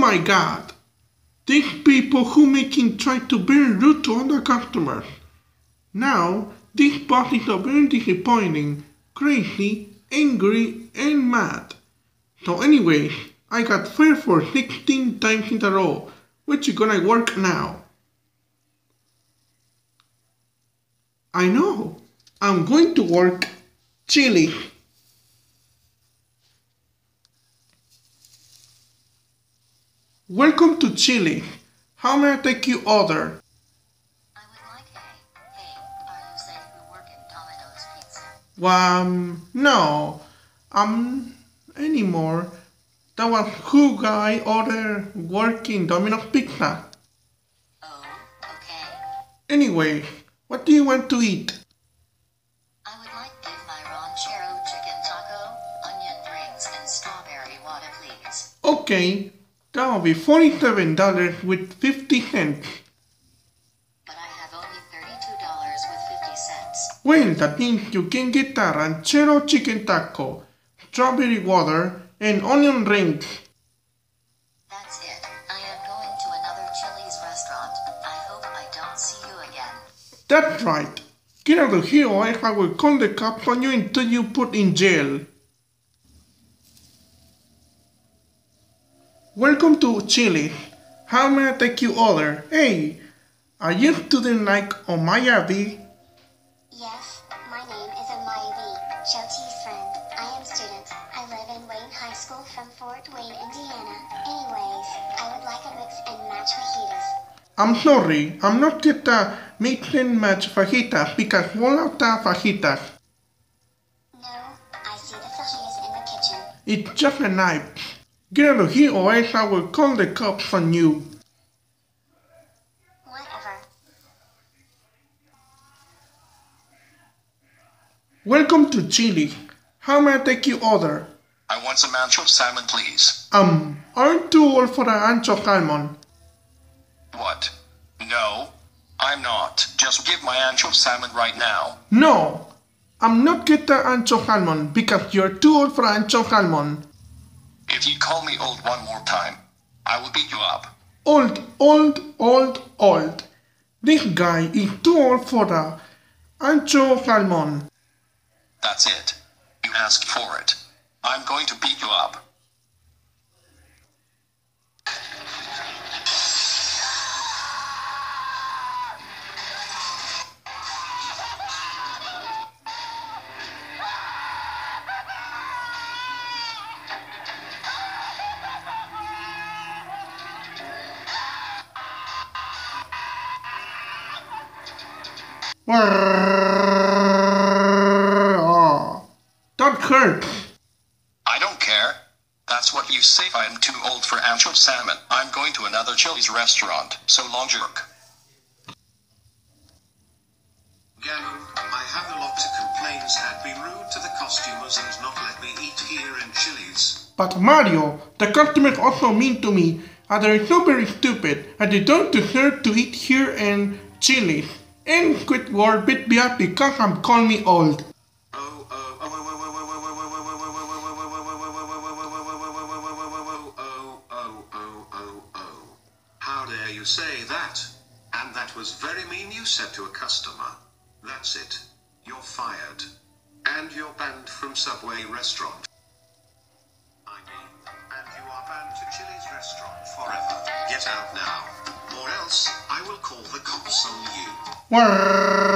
my god! These people who making try to be rude to other customers. Now, this boss is very disappointing, crazy, angry, and mad. So anyway, I got fired for 16 times in a row, which is gonna work now. I know. I'm going to work chili. Welcome to Chile. How may I take you order? I would like a. Hey, are you safe to work in Domino's Pizza? Um, no. Um, anymore. That was who guy order working Domino's Pizza. Oh, okay. Anyway, what do you want to eat? I would like a my ranchero chicken taco, onion rings, and strawberry water, please. Okay, that'll be $47 with 50 cents. But I have only $32 with 50 cents. Well, that means you can get a ranchero chicken taco, strawberry water, and onion rings. That's it. I am going to another Chili's restaurant. I hope I don't see you again. That's right. Get out of here or I will call the cops on you until you put in jail. Welcome to Chile. How may I take you order? Hey, are you student like Omaya V? Yes, my name is Amaya V, Choti's friend. I am student. I live in Wayne High School from Fort Wayne, Indiana. Anyways, I would like a mix and match fajitas. I'm sorry, I'm not get a mix and match fajitas because all of the fajitas. No, I see the fajitas in the kitchen. It's just a knife. Get out of here or else I will call the cops on you. Whatever. Welcome to Chile. How may I take you order? I want some ancho salmon, please. Um, aren't too old for an ancho salmon. What? No, I'm not. Just give my ancho salmon right now. No, I'm not get the ancho salmon because you're too old for ancho salmon. If you call me old one more time, I will beat you up. Old, old, old, old. This guy is too old for the ancho salmon. That's it. You asked for it. I'm going to beat you up. Ah, That hurts. I don't care. That's what you say. I'm too old for ancho salmon. I'm going to another Chili's restaurant. So long, jerk. Ganon, I have a lot to complaints had been rude to the costumers and not let me eat here in Chili's. But Mario, the customers also mean to me, and they're so very stupid, and they don't deserve to eat here in Chile. And Squidward beat me up because I'm call me old. How dare you say that? And that was very mean you said to a customer. That's it. You're fired. And you're banned from Subway restaurant. I mean, and you are banned to Chili's restaurant forever. Get out now. 嗡、呃